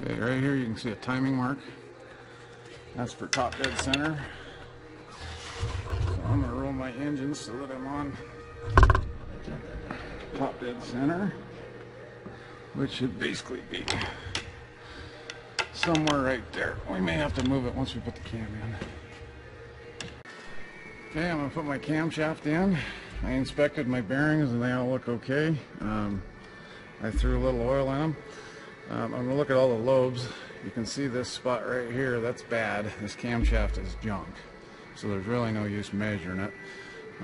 Okay, right here you can see a timing mark. That's for top dead center. So I'm gonna roll my engine so that I'm on top dead center, which should basically be somewhere right there. We may have to move it once we put the cam in. Okay, I'm gonna put my camshaft in. I inspected my bearings and they all look okay. Um, I threw a little oil in them. Um, I'm gonna look at all the lobes. You can see this spot right here, that's bad. This camshaft is junk. So there's really no use measuring it.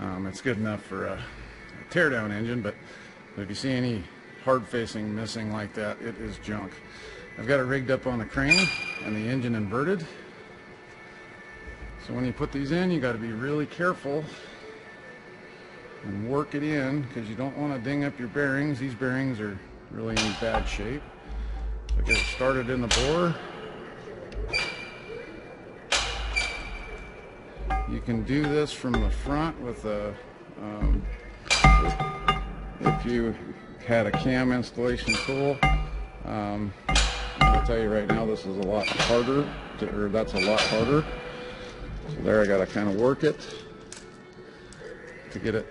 Um, it's good enough for a, a teardown engine, but if you see any hard facing missing like that, it is junk. I've got it rigged up on the crane and the engine inverted. So when you put these in, you got to be really careful and work it in because you don't want to ding up your bearings. These bearings are really in bad shape. So get it started in the bore. You can do this from the front with a, um, if you had a cam installation tool. Um, I'll tell you right now, this is a lot harder, to, or that's a lot harder. So there I got to kind of work it to get it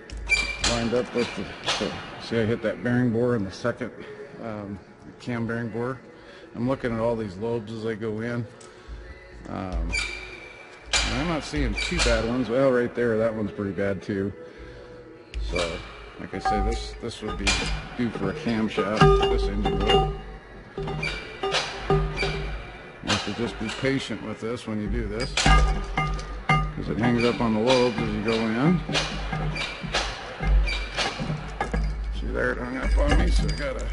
lined up with the, so see I hit that bearing bore in the second um, cam bearing bore. I'm looking at all these lobes as I go in. Um, I'm not seeing too bad ones. Well, right there, that one's pretty bad too. So, like I say, this this would be due for a camshaft. This engine would. You have to just be patient with this when you do this, because it hangs up on the lobes as you go in. See there, it hung up on me, so I gotta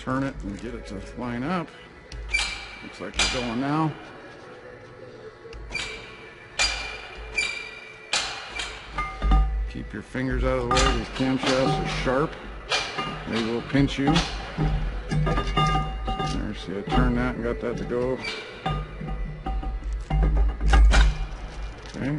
turn it and get it to line up. Looks like it's going now. Keep your fingers out of the way. These camshafts are sharp. They will pinch you. There, see, I turned that and got that to go. Okay.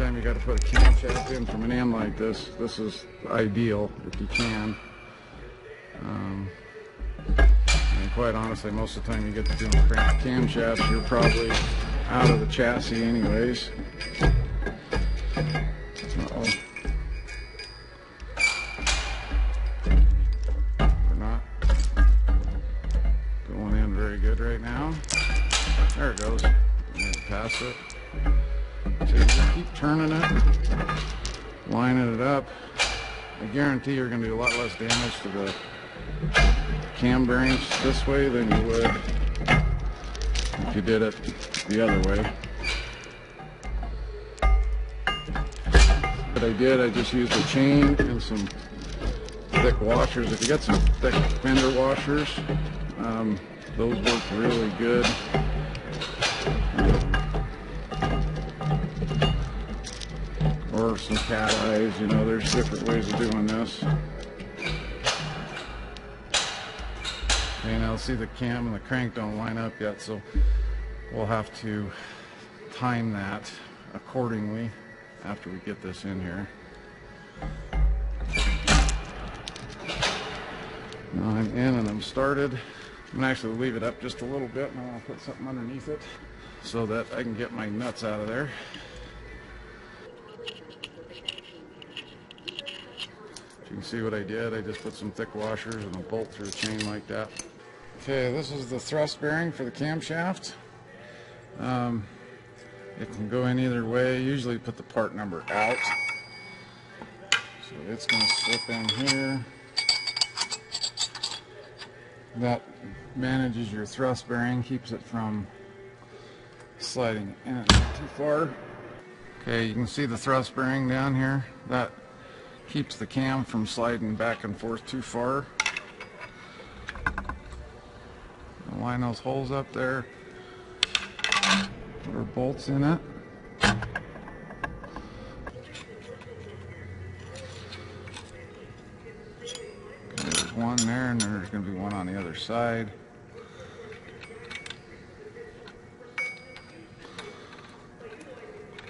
Anytime you got to put a camshaft in from an end like this, this is ideal if you can. Um, and quite honestly, most of the time you get to doing camshafts, you're probably out of the chassis anyways. Turning it, lining it up. I guarantee you're going to do a lot less damage to the cam bearings this way than you would if you did it the other way. What I did, I just used a chain and some thick washers. If you got some thick fender washers, um, those work really good. Some cat eyes, you know, there's different ways of doing this. And I'll see the cam and the crank don't line up yet, so we'll have to time that accordingly after we get this in here. Now I'm in and I'm started. I'm gonna actually leave it up just a little bit and I'll put something underneath it so that I can get my nuts out of there. You can see what I did. I just put some thick washers and a bolt through a chain like that. Okay, this is the thrust bearing for the camshaft. Um, it can go in either way. Usually put the part number out. So it's going to slip in here. That manages your thrust bearing, keeps it from sliding in too far. Okay, you can see the thrust bearing down here. That keeps the cam from sliding back and forth too far. Line those holes up there. Put our bolts in it. There's one there and there's going to be one on the other side.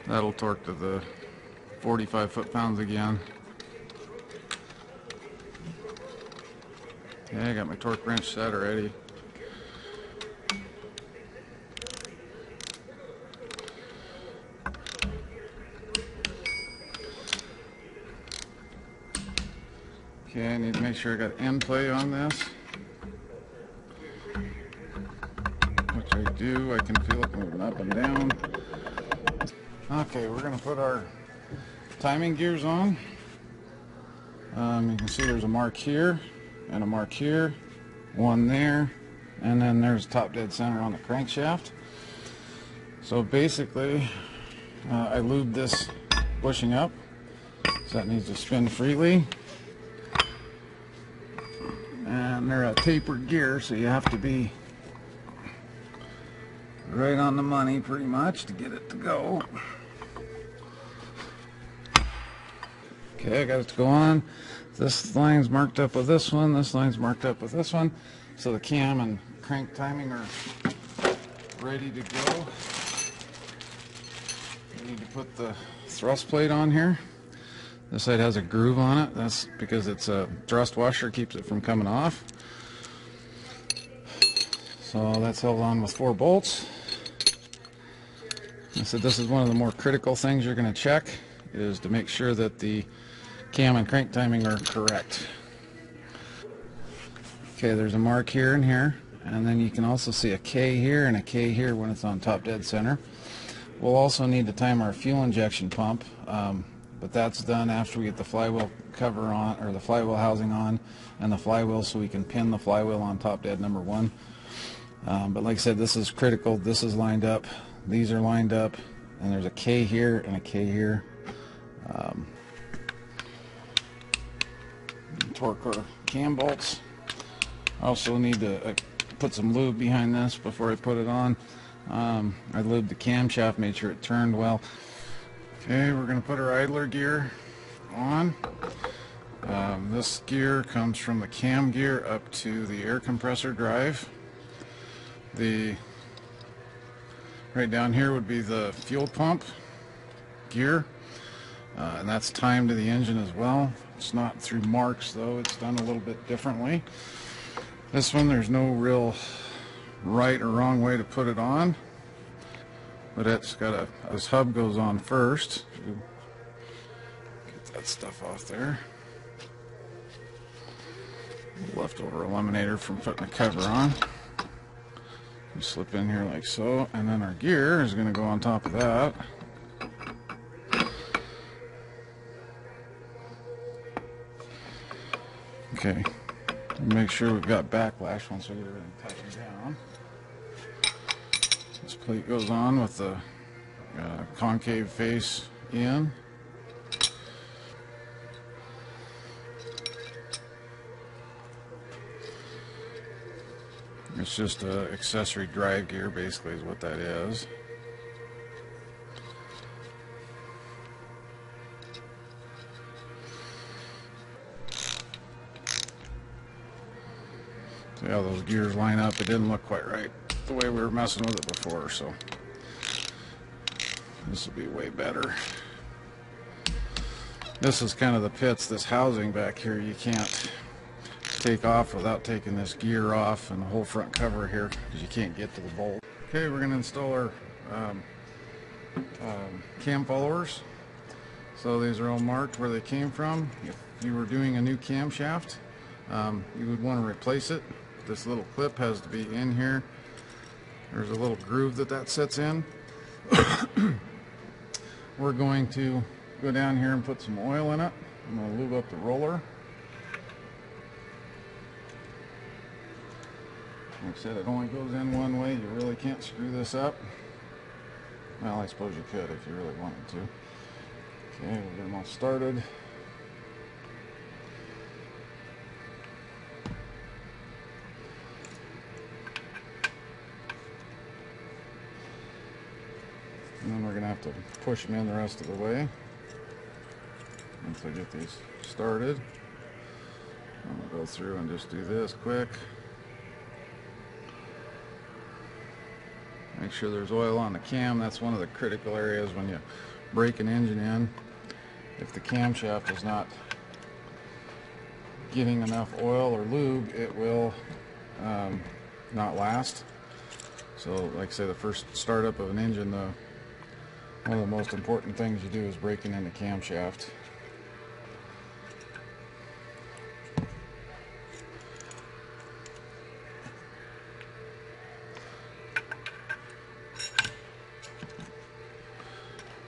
That'll torque to the 45 foot-pounds again. Okay, I got my torque wrench set already. Okay, I need to make sure I got end play on this. Which I do. I can feel it moving up and down. Okay, we're to put our timing gears on. Um, you can see there's a mark here and a mark here, one there, and then there's top dead center on the crankshaft. So basically, uh, I lubed this bushing up, so that needs to spin freely. And they're a tapered gear, so you have to be right on the money pretty much to get it to go. Okay, I got it to go on. This line's marked up with this one, this line's marked up with this one. So the cam and crank timing are ready to go. We need to put the thrust plate on here. This side has a groove on it. That's because it's a thrust washer, keeps it from coming off. So that's held on with four bolts. I said this is one of the more critical things you're going to check is to make sure that the cam and crank timing are correct. Okay, there's a mark here and here, and then you can also see a K here and a K here when it's on top dead center. We'll also need to time our fuel injection pump, um, but that's done after we get the flywheel cover on, or the flywheel housing on, and the flywheel so we can pin the flywheel on top dead number one. Um, but like I said, this is critical. This is lined up. These are lined up, and there's a K here and a K here. Um, torque our cam bolts. I also need to uh, put some lube behind this before I put it on. Um, I lubed the camshaft, made sure it turned well. Okay, we're going to put our idler gear on. Um, this gear comes from the cam gear up to the air compressor drive. The right down here would be the fuel pump gear, uh, and that's timed to the engine as well. It's not through marks though, it's done a little bit differently. This one there's no real right or wrong way to put it on, but it's got a, this hub goes on first. Get that stuff off there. Leftover eliminator from putting the cover on. You slip in here like so, and then our gear is going to go on top of that. Okay, make sure we've got backlash once we get everything tightened down. This plate goes on with the uh, concave face in. It's just a accessory drive gear basically is what that is. See how those gears line up? It didn't look quite right the way we were messing with it before, so this will be way better. This is kind of the pits, this housing back here, you can't take off without taking this gear off and the whole front cover here because you can't get to the bolt. Okay, we're going to install our um, um, cam followers. So these are all marked where they came from. If you were doing a new camshaft, um, you would want to replace it this little clip has to be in here. There's a little groove that that sits in. We're going to go down here and put some oil in it. I'm going to lube up the roller. Like I said, it only goes in one way. You really can't screw this up. Well, I suppose you could if you really wanted to. Okay, we'll get them all started. And then we're going to have to push them in the rest of the way once I get these started. I'm going to go through and just do this quick. Make sure there's oil on the cam. That's one of the critical areas when you break an engine in. If the camshaft is not getting enough oil or lube, it will um, not last. So, like I say, the first startup of an engine, the one of the most important things you do is breaking in the camshaft.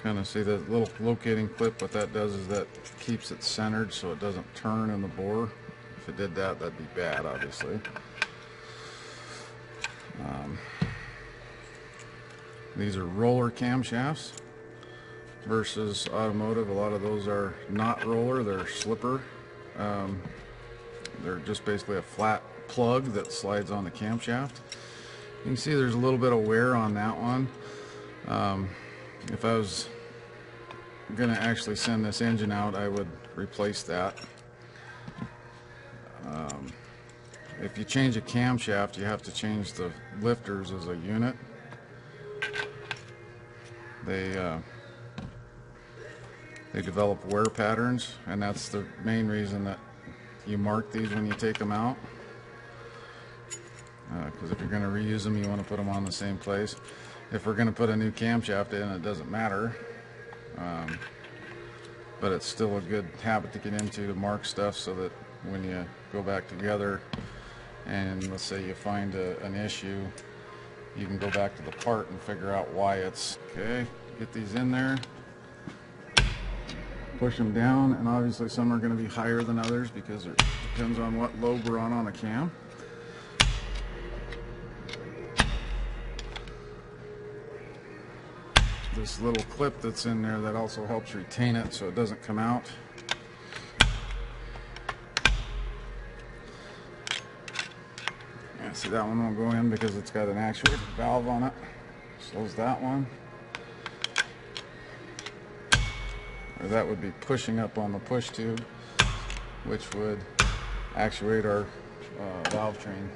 Kind of see the little locating clip, what that does is that keeps it centered so it doesn't turn in the bore. If it did that, that'd be bad, obviously. Um, these are roller camshafts versus automotive. A lot of those are not roller, they're slipper. Um, they're just basically a flat plug that slides on the camshaft. You can see there's a little bit of wear on that one. Um, if I was gonna actually send this engine out, I would replace that. Um, if you change a camshaft, you have to change the lifters as a unit. They uh, they develop wear patterns, and that's the main reason that you mark these when you take them out. Because if you're going to reuse them, you want to put them on the same place. If we're going to put a new camshaft in, it doesn't matter. Um, but it's still a good habit to get into to mark stuff so that when you go back together and let's say you find a, an issue, you can go back to the part and figure out why it's okay. Get these in there, push them down, and obviously some are going to be higher than others because it depends on what lobe we're on on a cam. This little clip that's in there that also helps retain it so it doesn't come out. Yeah, see that one won't go in because it's got an actuator valve on it. Slows that one. Or that would be pushing up on the push tube, which would actuate our uh, valve train.